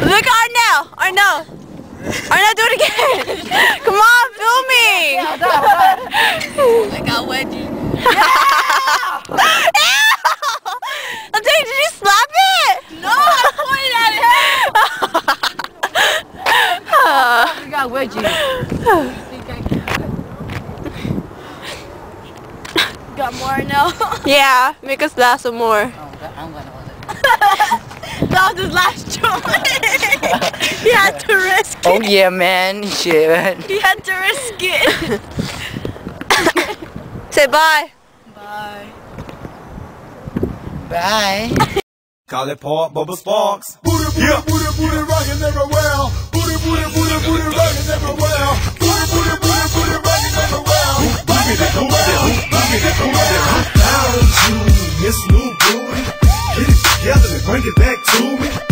Look at Arneil. Arneil. Arneil, do it again. Come on, film me. I got wedgie. Ew! Dang, did you slap it? No, I pointed at it. I got wedgie. got more now. yeah, make us laugh some more. I'm gonna hold it. That was his last try. he had to risk Oh yeah, man. Shit. He had to risk it. Say bye. Bye. Bye. Call it Pop Bubba Sparks. Booty, booty, yeah. booty, booty, rockin' everywhere. Booty, booty, booty, booty, rockin' everywhere. Booty, booty, booty, booty, rockin' everywhere. Booty. Get it bring it back to me.